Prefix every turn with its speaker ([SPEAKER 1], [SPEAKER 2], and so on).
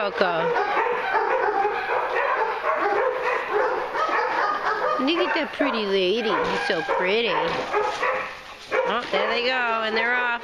[SPEAKER 1] Coco. Look at that pretty lady. She's so pretty. Oh, there they go, and they're off.